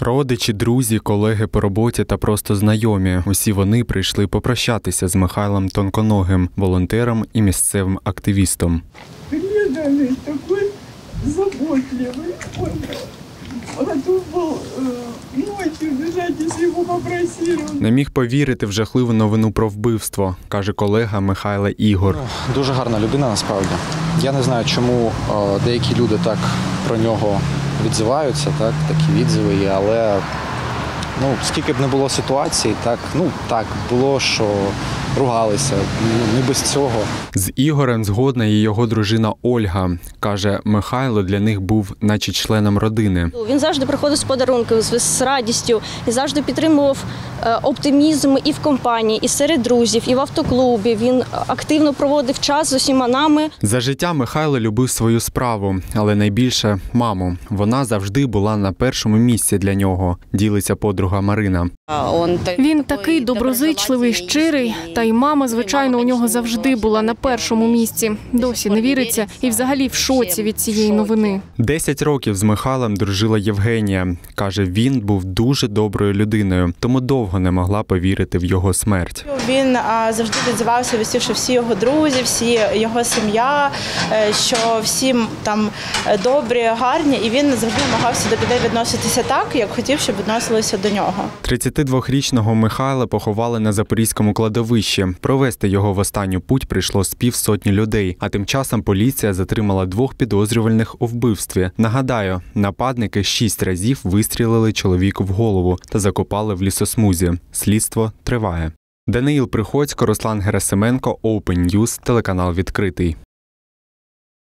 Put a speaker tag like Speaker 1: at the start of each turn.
Speaker 1: Родичі, друзі, колеги по роботі та просто знайомі. Усі вони прийшли попрощатися з Михайлом Тонконогим, волонтером і місцевим активістом.
Speaker 2: преданный, такой заботливый. Он готов был э, ночью бежать, если его попросили. Он
Speaker 1: Не міг повірити в жахливу новину про вбивство, каже колега Михайла Ігор.
Speaker 3: Дуже гарна людина насправді. Я не знаю, чому е, деякі люди так про нього відзиваються, так, такі відзиви є, але ну, скільки б не було ситуацій, так, ну так, було, що ругалися, ну, не без цього.
Speaker 1: З Ігорем згодна і його дружина Ольга. Каже, Михайло для них був наче членом родини.
Speaker 4: Він завжди приходив з подарунками, з, радістю і завжди підтримував е, оптимізм і в компанії, і серед друзів, і в автоклубі. Він активно проводив час з усіма нами.
Speaker 1: За життя Михайло любив свою справу, але найбільше маму. Вона завжди була на першому місці для нього. Ділиться подруга Марина.
Speaker 5: Він такий доброзичливий, щирий, та й мама, звичайно, у нього завжди була на першому місці. Досі не віриться і взагалі в шоці від цієї новини.
Speaker 1: Десять років з Михайлом дружила Євгенія. Каже, він був дуже доброю людиною, тому довго не могла повірити в його смерть.
Speaker 6: Він завжди відзивався що всі його друзі, всі його сім'я, е, що всі там е, добрі, гарні, і він завжди намагався до людей відноситися так, як хотів, щоб відносилися до нього.
Speaker 1: 32-річного Михайла поховали на запорізькому кладовищі. Провести його в останню путь прийшло з півсотні людей. А тим часом поліція затримала двох підозрювальних у вбивстві. Нагадаю, нападники шість разів вистрілили чоловіку в голову та закопали в лісосмузі. Слідство триває. Даниїл Приходько, Руслан Герасименко, Open News, телеканал відкритий.